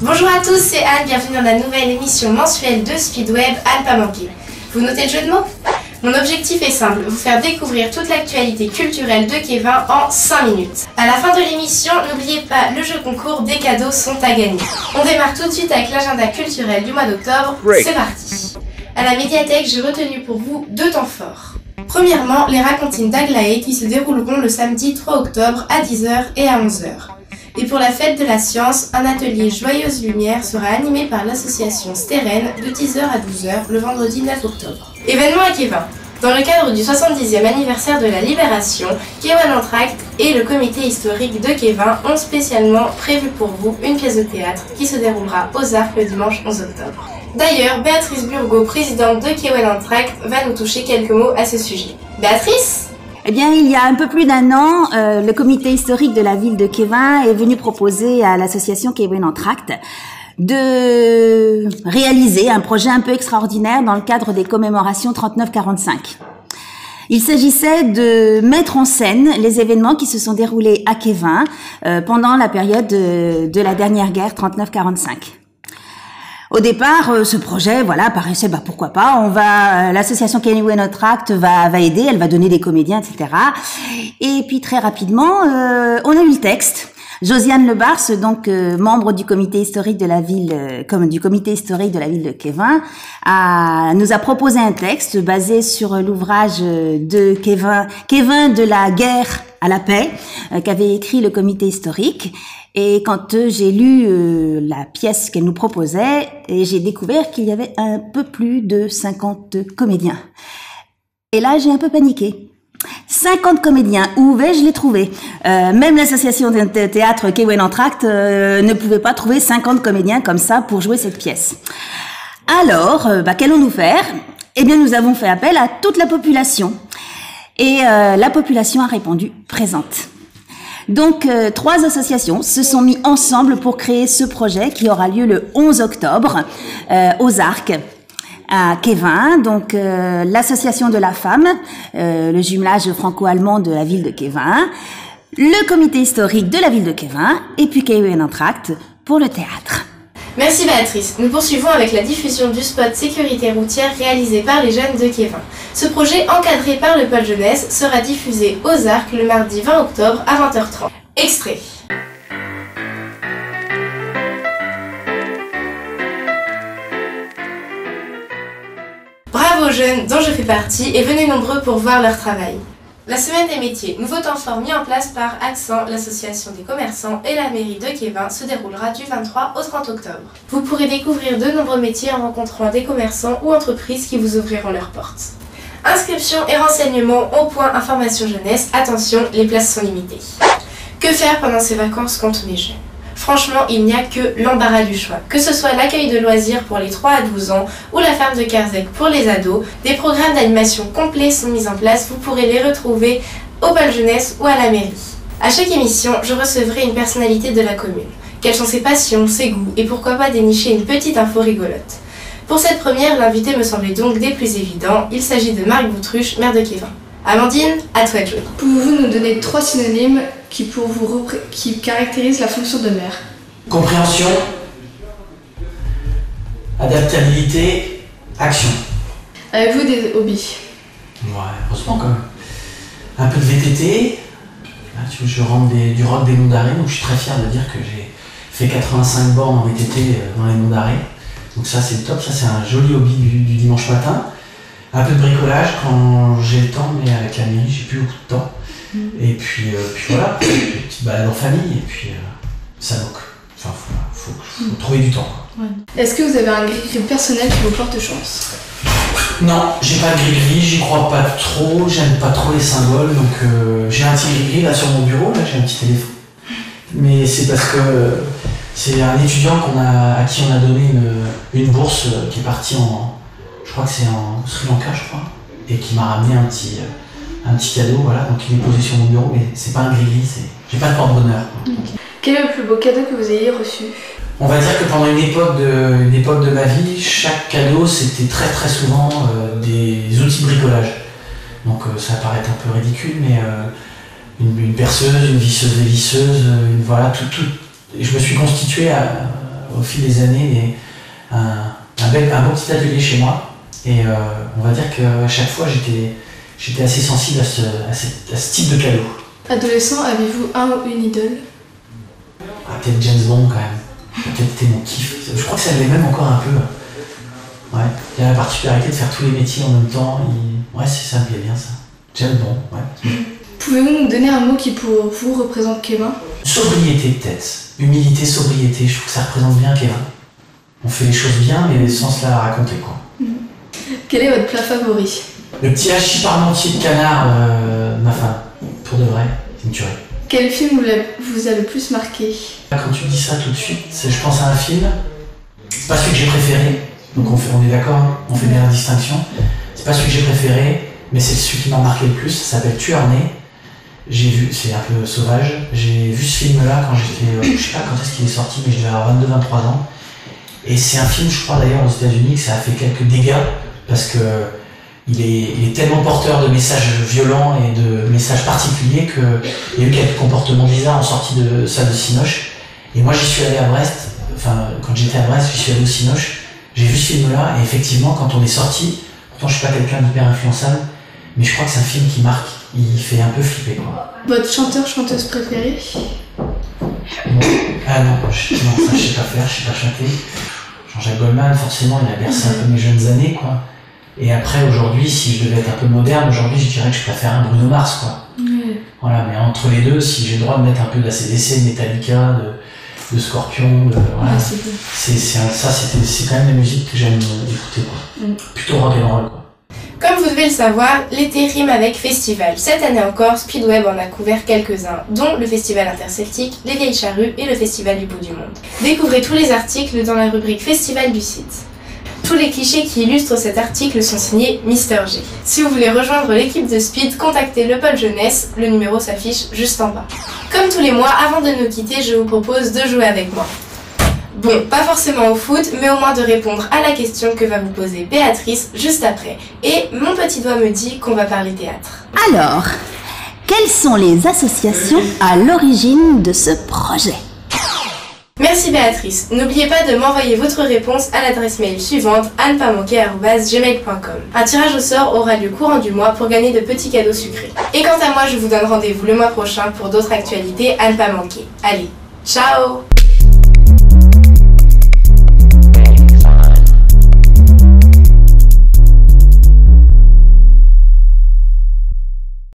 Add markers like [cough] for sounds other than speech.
Bonjour à tous, c'est Anne, bienvenue dans la nouvelle émission mensuelle de Speedweb, Anne pas manquer. Vous notez le jeu de mots? Mon objectif est simple, vous faire découvrir toute l'actualité culturelle de Kevin en 5 minutes. À la fin de l'émission, n'oubliez pas le jeu concours, des cadeaux sont à gagner. On démarre tout de suite avec l'agenda culturel du mois d'octobre, c'est parti À la médiathèque, j'ai retenu pour vous deux temps forts. Premièrement, les racontines d'Aglaé qui se dérouleront le samedi 3 octobre à 10h et à 11h. Et pour la fête de la science, un atelier Joyeuse Lumière sera animé par l'association Steren de 10h à 12h le vendredi 9 octobre. Événement à Kevin. Dans le cadre du 70e anniversaire de la Libération, Kevin Entract et le comité historique de Kevin ont spécialement prévu pour vous une pièce de théâtre qui se déroulera aux Arcs le dimanche 11 octobre. D'ailleurs, Béatrice Burgot, présidente de Kewen Entract, va nous toucher quelques mots à ce sujet. Béatrice? Eh bien, il y a un peu plus d'un an, euh, le comité historique de la ville de Kévin est venu proposer à l'association Kévin en Tract de réaliser un projet un peu extraordinaire dans le cadre des commémorations 39-45. Il s'agissait de mettre en scène les événements qui se sont déroulés à Kévin euh, pendant la période de, de la dernière guerre 39-45. Au départ, euh, ce projet, voilà, paraissait, bah pourquoi pas, on va, euh, l'association Kenny Notre Act va, va aider, elle va donner des comédiens, etc. Et puis très rapidement, euh, on a eu le texte. Josiane Lebars, donc membre du comité historique de la ville, comme du comité historique de la ville de Kevin, a, nous a proposé un texte basé sur l'ouvrage de Kevin, Kevin de la guerre à la paix, qu'avait écrit le comité historique. Et quand euh, j'ai lu euh, la pièce qu'elle nous proposait, j'ai découvert qu'il y avait un peu plus de 50 comédiens. Et là, j'ai un peu paniqué. 50 comédiens, où vais-je les trouver? Euh, Même l'association de théâtre Kewen Entract ne pouvait pas trouver 50 comédiens comme ça pour jouer cette pièce. Alors, bah, qu'allons-nous faire? Eh bien, nous avons fait appel à toute la population. Et la population a répondu présente. Donc, euh, trois associations se sont mis ensemble pour créer ce projet qui aura lieu le 11 octobre euh, aux Arcs à Kévin, donc euh, l'association de la femme, le jumelage franco-allemand de la ville de Kévin, le comité historique de la ville de Kévin et puis Kévin Entract pour le théâtre. Merci Béatrice. Nous poursuivons avec la diffusion du spot sécurité routière réalisé par les jeunes de Kévin. Ce projet, encadré par le pôle jeunesse, sera diffusé aux Arcs le mardi 20 octobre à 20h30. Extrait. Bravo aux jeunes dont je fais partie et venez nombreux pour voir leur travail. La semaine des métiers, nouveau temps fort mis en place par Accent, l'association des commerçants et la mairie de Kévin se déroulera du 23 au 30 octobre. Vous pourrez découvrir de nombreux métiers en rencontrant des commerçants ou entreprises qui vous ouvriront leurs portes. Inscription et renseignements au point information jeunesse, attention, les places sont limitées. Que faire pendant ces vacances quand on est jeune? Franchement, il n'y a que l'embarras du choix. Que ce soit l'accueil de loisirs pour les 3 à 12 ans ou la ferme de Carzec pour les ados, des programmes d'animation complets sont mis en place. Vous pourrez les retrouver au bal jeunesse ou à la mairie. À chaque émission, je recevrai une personnalité de la commune. Quelles sont ses passions, ses goûts et pourquoi pas dénicher une petite info rigolote? Pour cette première, l'invité me semblait donc des plus évidents. Il s'agit de Marc Boutruche, maire de Kévin. Amandine, à toi de jouer. Pouvez-vous nous donner trois synonymes qui, pour vous qui caractérisent la fonction de maire Compréhension, adaptabilité, action. Avez-vous des hobbies? Ouais, heureusement quand même. Un peu de VTT, Là, tu vois, je rentre du rock des monts d'arrêt, donc je suis très fier de dire que j'ai fait 85 bornes en VTT euh, dans les monts d'arrêt. Donc ça c'est top, ça c'est un joli hobby du dimanche matin un peu de bricolage quand j'ai le temps, mais avec la mairie, j'ai plus beaucoup de temps. Mm. Et puis, euh, puis voilà, [coughs] une petite balade en famille, et puis euh, ça donc. Enfin, faut, faut, mm. trouver du temps. Est-ce que vous avez un gris-gris personnel qui vous porte chance? Non, j'ai pas de gris-gris, j'y crois pas trop, j'aime pas trop les symboles, donc euh, j'ai un petit gris-gris là sur mon bureau, là j'ai un petit téléphone. Mais c'est parce que c'est un étudiant a, à qui on a donné une, une bourse qui est partie en, je crois que c'est en Sri Lanka, je crois, et qui m'a ramené un petit, un petit cadeau, voilà, donc il est posé sur mon bureau, mais c'est pas un gris c'est. J'ai pas de porte-bonheur. Quel est le plus beau cadeau que vous ayez reçu? On va dire que pendant une époque de, une époque de ma vie, chaque cadeau c'était très très souvent euh, des outils de bricolage. Donc euh, ça paraît un peu ridicule, mais une, une perceuse, une visseuse dévisseuse, une, voilà, tout, tout. Et je me suis constitué à- au fil des années des- un, un, bel, un petit atelier chez moi. Et euh, on va dire qu'à chaque fois, j'étais j'étais assez sensible à ce, à, à ce type de cadeau. Adolescent, avez-vous un ou une idole? Ah, peut-être James Bond quand même. Peut-être c'était mon kiff. Je crois que ça l'est même encore un peu. Ouais. Il y a la particularité de faire tous les métiers en même temps. Ouais, c'est ça me plaît bien ça. James Bond, ouais. Pouvez-vous nous donner un mot qui pour vous représente Kevin? Sobriété peut-être. Humilité, sobriété, je trouve que ça représente bien Kevin. On fait les choses bien, mais sans se la raconter quoi. Quel est votre plat favori? Le petit hachis parmentier de canard, euh, ma femme, pour de vrai, c'est une tuerie. Quel film vous a le plus marqué? Quand tu dis ça tout de suite, je pense à un film. C'est pas celui que j'ai préféré. Donc on, fait, on est d'accord, on fait bien la distinction. C'est pas celui que j'ai préféré, mais c'est celui qui m'a marqué le plus. Ça s'appelle Tueur né. J'ai vu, c'est un peu sauvage. J'ai vu ce film-là quand j'étais, euh, je sais pas quand est-ce qu'il est sorti, mais je devais avoir 22-23 ans. Et c'est un film, je crois d'ailleurs aux États-Unis, que ça a fait quelques dégâts parce que il est, il est tellement porteur de messages violents et de messages particuliers qu'il y a eu quelques comportements bizarres en sortie de salle de Cinoche. Et moi, j'y suis allé à Brest, enfin, quand j'étais à Brest, j'y suis allé au Cinoche. J'ai vu ce film-là, et effectivement, quand on est sorti, pourtant, je suis pas quelqu'un d'hyper influençable, mais je crois que c'est un film qui marque. Il fait un peu flipper, quoi. Votre chanteur, chanteuse préférée? Ah non, je, non, ça, je sais pas faire, je sais pas chanter. Jean-Jacques Goldman, forcément, il a bercé un peu mes jeunes années, quoi. Et après, aujourd'hui, si je devais être un peu moderne, aujourd'hui, je dirais que je préfère un Bruno Mars, quoi. Voilà, mais entre les deux, si j'ai le droit de mettre un peu d'ACDC, de Metallica, de, de Scorpion, de, voilà, Ouais, c'est ça, c'était, c'est quand même la musique que j'aime euh, écouter, quoi. Mm. Plutôt rock and roll, quoi. Comme vous devez le savoir, l'été rime avec festival. Cette année encore, Speedweb en a couvert quelques-uns, dont le Festival interceltique, les Vieilles Charrues et le Festival du Bout du Monde. Découvrez tous les articles dans la rubrique Festival du site. Tous les clichés qui illustrent cet article sont signés Mister G. Si vous voulez rejoindre l'équipe de Speed, contactez le jeunesse, le numéro s'affiche juste en bas. Comme tous les mois, avant de nous quitter, je vous propose de jouer avec moi. Bon, pas forcément au foot, mais au moins de répondre à la question que va vous poser Béatrice juste après. Et mon petit doigt me dit qu'on va parler théâtre. Alors, quelles sont les associations à l'origine de ce projet? Merci Béatrice. N'oubliez pas de m'envoyer votre réponse à l'adresse mail suivante annepamanquer.gmail.com. Un tirage au sort aura lieu courant du mois pour gagner de petits cadeaux sucrés. Et quant à moi, je vous donne rendez-vous le mois prochain pour d'autres actualités à ne pas manquer. Allez, ciao